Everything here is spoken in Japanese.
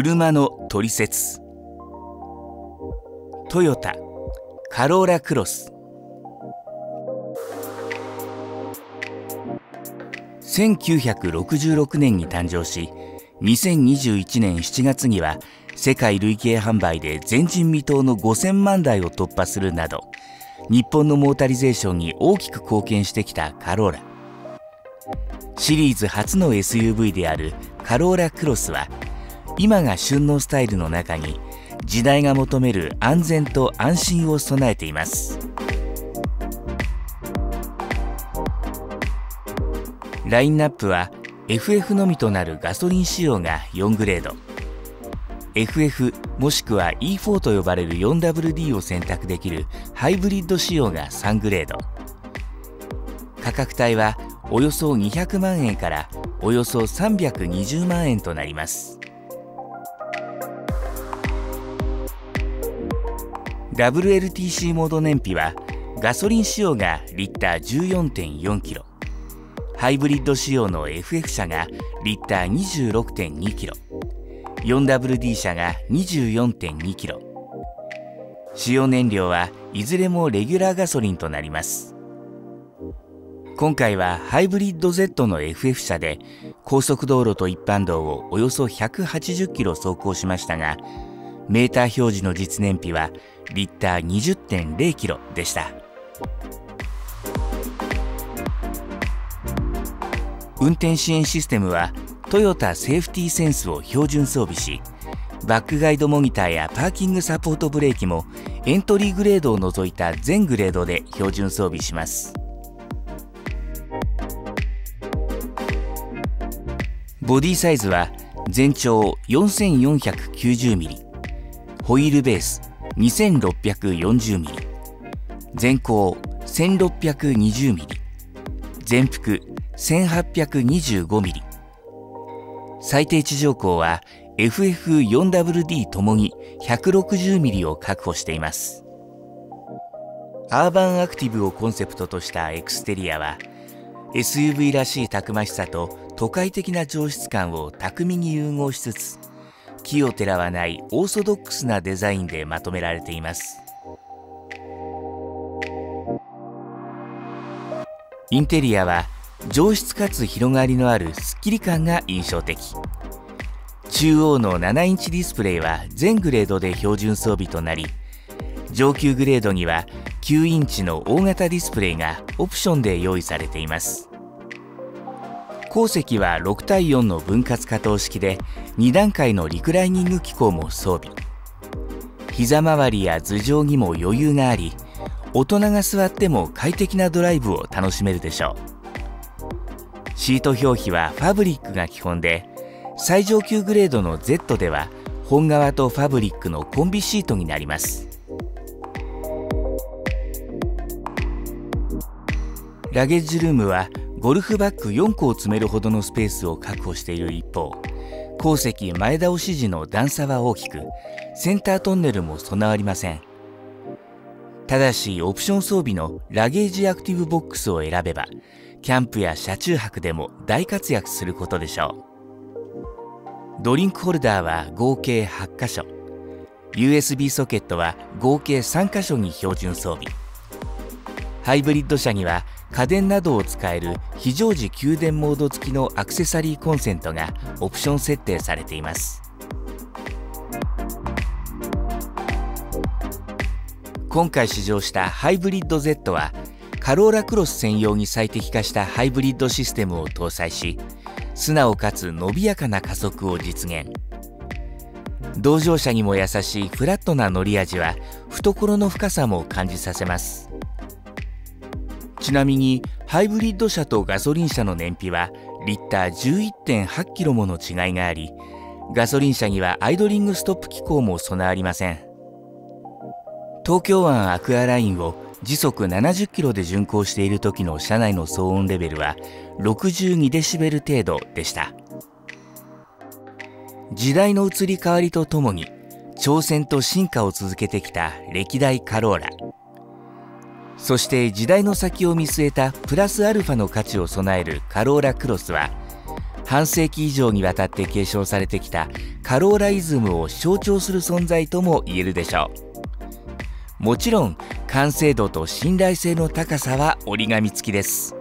車の取説トヨタカローラクロス。1966年に誕生し2021年7月には世界累計販売で前人未到の5000万台を突破するなど日本のモータリゼーションに大きく貢献してきたカローラ。シリーズ初の SUV であるカローラクロスは今が旬のスタイルの中に時代が求める安全と安心を備えています。ラインナップは FF のみとなるガソリン仕様が4グレード。FF もしくは E4 と呼ばれる 4WD を選択できるハイブリッド仕様が3グレード。価格帯はおよそ200万円からおよそ320万円となります。WLTC モード燃費はガソリン仕様がリッター 14.4kg ハイブリッド仕様の FF 車がリッター 26.2kg 4WD 車が 24.2kg 使用燃料はいずれもレギュラーガソリンとなります。今回はハイブリッド Z の FF 車で高速道路と一般道をおよそ180キロ走行しましたがメーター表示の実燃費はリッター20.0キロでした。運転支援システムはトヨタセーフティーセンスを標準装備しバックガイドモニターやパーキングサポートブレーキもエントリーグレードを除いた全グレードで標準装備します。ボディサイズは全長 4490mm ホイールベース 2640mm 全高 1620mm 全幅 1825mm 最低地上高は FF4WD ともに 160mm を確保しています。アーバンアクティブをコンセプトとしたエクステリアは SUV らしいたくましさと都会的な上質感を巧みに融合しつつ木をてらわないオーソドックスなデザインでまとめられています。インテリアは上質かつ広がりのあるスッキリ感が印象的。中央の7インチディスプレイは全グレードで標準装備となり上級グレードには9インチの大型ディスプレイがオプションで用意されています。後席は6対4の分割可動式で2段階のリクライニング機構も装備。膝周りや頭上にも余裕があり大人が座っても快適なドライブを楽しめるでしょう。シート表皮はファブリックが基本で最上級グレードの Z では本革とファブリックのコンビシートになります。ラゲッジルームはゴルフバッグ4個を詰めるほどのスペースを確保している一方後席前倒し時の段差は大きくセンタートンネルも備わりません。ただしオプション装備のラゲージアクティブボックスを選べばキャンプや車中泊でも大活躍することでしょう。ドリンクホルダーは合計8箇所。USB ソケットは合計3箇所に標準装備。ハイブリッド車には家電などを使える非常時給電モード付きのアクセサリーコンセントがオプション設定されています。今回試乗したハイブリッド Z はカローラクロス専用に最適化したハイブリッドシステムを搭載し素直かつ伸びやかな加速を実現。同乗者にも優しいフラットな乗り味は懐の深さも感じさせます。ちなみにハイブリッド車とガソリン車の燃費はリッター11.8キロもの違いがありガソリン車にはアイドリングストップ機構も備わりません。東京湾アクアラインを時速70キロで巡航している時の車内の騒音レベルは62デシベル程度でした。時代の移り変わりとともに挑戦と進化を続けてきた歴代カローラ。そして時代の先を見据えたプラスアルファの価値を備えるカローラクロスは半世紀以上にわたって継承されてきたカローライズムを象徴する存在とも言えるでしょう。もちろん完成度と信頼性の高さは折り紙付きです。